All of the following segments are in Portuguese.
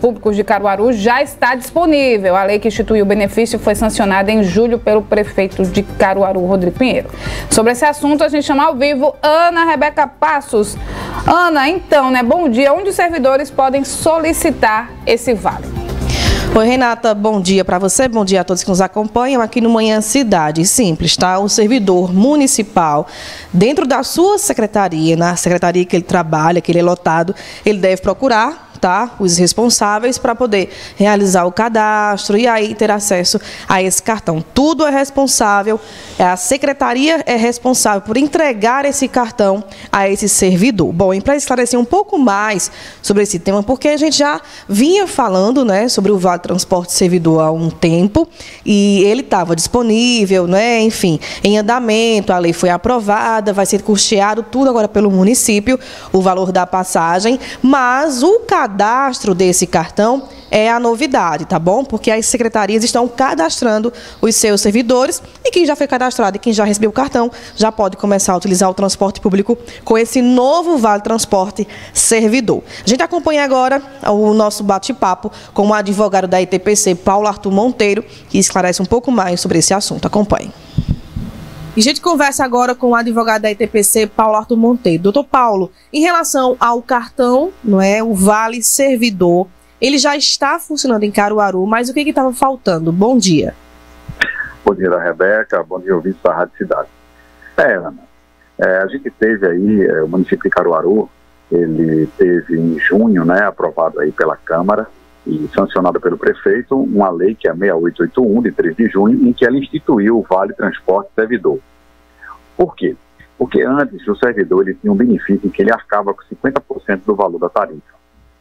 Públicos de Caruaru já está disponível. A lei que instituiu o benefício foi sancionada em julho pelo prefeito de Caruaru, Rodrigo Pinheiro. Sobre esse assunto, a gente chama ao vivo Ana Rebeca Passos. Ana, então, né? Bom dia. Onde os servidores podem solicitar esse vale? Oi, Renata, bom dia para você, bom dia a todos que nos acompanham aqui no Manhã Cidade. Simples, tá? O servidor municipal, dentro da sua secretaria, na secretaria que ele trabalha, que ele é lotado, ele deve procurar tá? Os responsáveis para poder realizar o cadastro e aí ter acesso a esse cartão. Tudo é responsável, é a secretaria é responsável por entregar esse cartão a esse servidor. Bom, e para esclarecer um pouco mais sobre esse tema, porque a gente já vinha falando, né, sobre o Vale Transporte Servidor há um tempo e ele estava disponível, né, enfim, em andamento, a lei foi aprovada, vai ser custeado tudo agora pelo município, o valor da passagem, mas o cadastro cadastro desse cartão é a novidade, tá bom? Porque as secretarias estão cadastrando os seus servidores e quem já foi cadastrado e quem já recebeu o cartão já pode começar a utilizar o transporte público com esse novo Vale Transporte Servidor. A gente acompanha agora o nosso bate-papo com o advogado da ITPC, Paulo Arthur Monteiro, que esclarece um pouco mais sobre esse assunto. Acompanhe. A gente conversa agora com o advogado da ITPC, Paulo Arthur Monteiro. Doutor Paulo, em relação ao cartão, não é, o Vale Servidor, ele já está funcionando em Caruaru, mas o que estava faltando? Bom dia. Bom dia, Rebeca. Bom dia, ouvintes da Rádio Cidade. É, Ana, é, a gente teve aí, é, o município de Caruaru, ele teve em junho, né, aprovado aí pela Câmara, e sancionada pelo prefeito uma lei que é a 6881, de 3 de junho, em que ela instituiu o Vale Transporte Servidor. Por quê? Porque antes o servidor ele tinha um benefício em que ele arcava com 50% do valor da tarifa.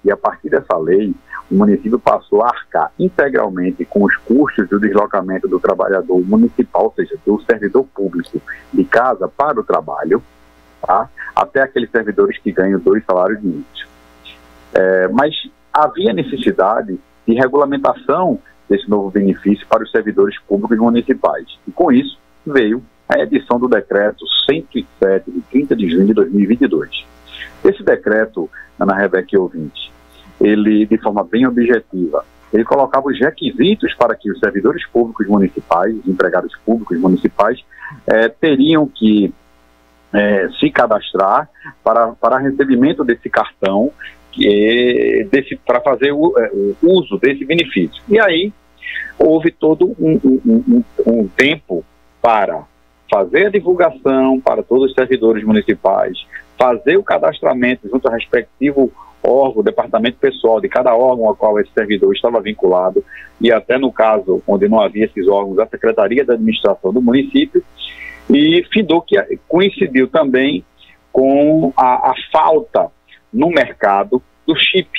E a partir dessa lei, o município passou a arcar integralmente com os custos do deslocamento do trabalhador municipal, ou seja, do servidor público de casa para o trabalho, tá? até aqueles servidores que ganham dois salários mínimos. É, mas havia necessidade de regulamentação desse novo benefício para os servidores públicos municipais. E com isso veio a edição do decreto 107, de 30 de junho de 2022. Esse decreto, Ana Rebeca e ouvinte, ele, de forma bem objetiva, ele colocava os requisitos para que os servidores públicos municipais, os empregados públicos municipais, eh, teriam que eh, se cadastrar para, para recebimento desse cartão para fazer o, o, uso desse benefício. E aí houve todo um, um, um, um tempo para fazer a divulgação para todos os servidores municipais, fazer o cadastramento junto ao respectivo órgão, departamento pessoal de cada órgão ao qual esse servidor estava vinculado, e até no caso onde não havia esses órgãos, a Secretaria da Administração do município, e findou que coincidiu também com a, a falta no mercado do chip.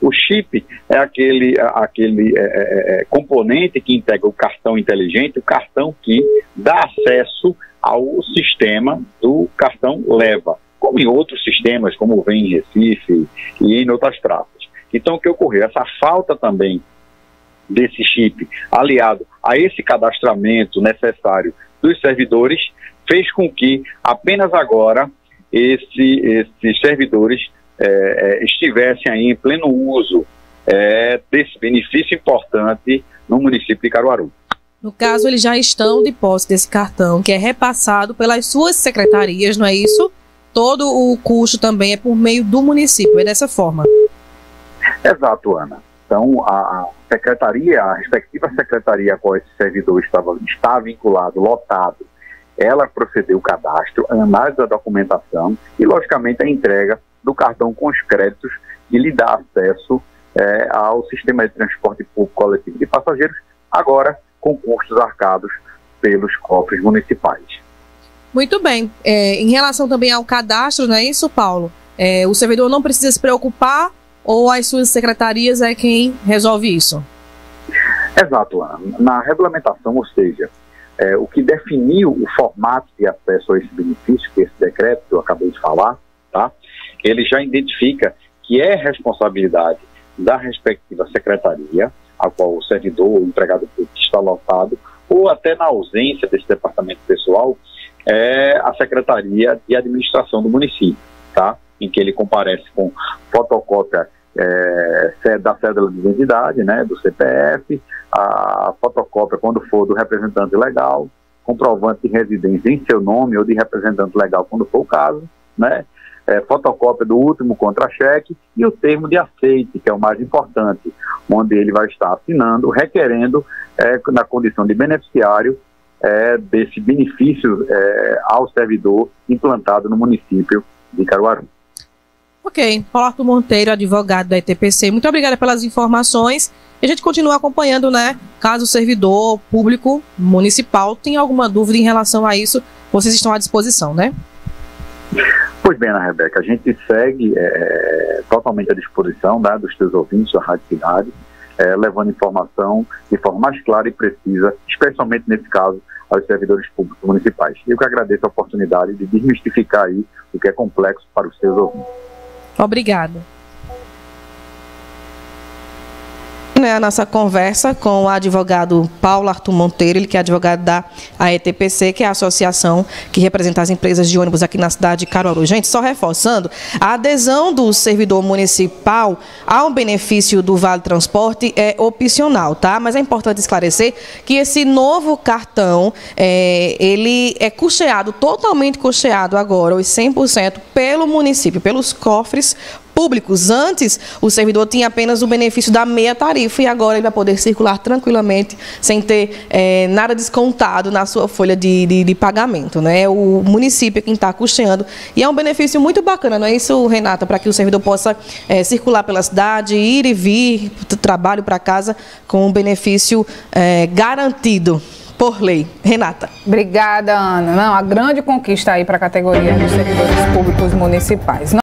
O chip é aquele, aquele é, é, é, componente que integra o cartão inteligente, o cartão que dá acesso ao sistema do cartão leva, como em outros sistemas, como vem em Recife e em outras praças. Então, o que ocorreu? Essa falta também desse chip, aliado a esse cadastramento necessário dos servidores, fez com que apenas agora esse, esses servidores é, é, estivessem aí em pleno uso é, desse benefício importante no município de Caruaru. No caso, eles já estão de posse desse cartão, que é repassado pelas suas secretarias, não é isso? Todo o custo também é por meio do município, é dessa forma. Exato, Ana. Então, a secretaria, a respectiva secretaria a qual esse servidor estava, está vinculado, lotado, ela procedeu o cadastro, a análise da documentação e, logicamente, a entrega do cartão com os créditos e lhe dá acesso é, ao sistema de transporte público coletivo de passageiros, agora com custos arcados pelos cofres municipais. Muito bem. É, em relação também ao cadastro, não é isso, Paulo? É, o servidor não precisa se preocupar ou as suas secretarias é quem resolve isso? Exato, Ana. Na regulamentação, ou seja, é, o que definiu o formato de acesso a esse benefício, que esse decreto que eu acabei de falar? Ele já identifica que é responsabilidade da respectiva secretaria, a qual o servidor ou empregado público está lotado, ou até na ausência desse departamento pessoal, é a secretaria de administração do município, tá? Em que ele comparece com fotocópia é, da cédula de identidade, né, do CPF, a fotocópia, quando for, do representante legal, comprovante de residência em seu nome ou de representante legal, quando for o caso, né, é, fotocópia do último contra-cheque e o termo de aceite, que é o mais importante, onde ele vai estar assinando, requerendo, é, na condição de beneficiário, é, desse benefício é, ao servidor implantado no município de Caruaru. Ok. Arthur Monteiro, advogado da ETPC, muito obrigada pelas informações. E a gente continua acompanhando, né? Caso o servidor público municipal tenha alguma dúvida em relação a isso, vocês estão à disposição, né? Pois bem, Ana Rebeca, a gente segue é, totalmente à disposição né, dos teus ouvintes da Rádio Cidade, é, levando informação de forma mais clara e precisa, especialmente nesse caso, aos servidores públicos municipais. Eu que agradeço a oportunidade de desmistificar aí o que é complexo para os seus ouvintes. Obrigada. Né, a nossa conversa com o advogado Paulo Arthur Monteiro, ele que é advogado da AETPC, que é a associação que representa as empresas de ônibus aqui na cidade de Caruaru. Gente, só reforçando, a adesão do servidor municipal ao benefício do Vale Transporte é opcional, tá? Mas é importante esclarecer que esse novo cartão, é, ele é custeado, totalmente custeado agora, os 100% pelo município, pelos cofres públicos. Antes, o servidor tinha apenas o benefício da meia tarifa e agora ele vai poder circular tranquilamente, sem ter é, nada descontado na sua folha de, de, de pagamento. Né? O município é quem está custeando e é um benefício muito bacana, não é isso, Renata? Para que o servidor possa é, circular pela cidade, ir e vir, trabalho para casa com um benefício é, garantido por lei. Renata. Obrigada, Ana. Não, a grande conquista aí para a categoria dos servidores públicos municipais.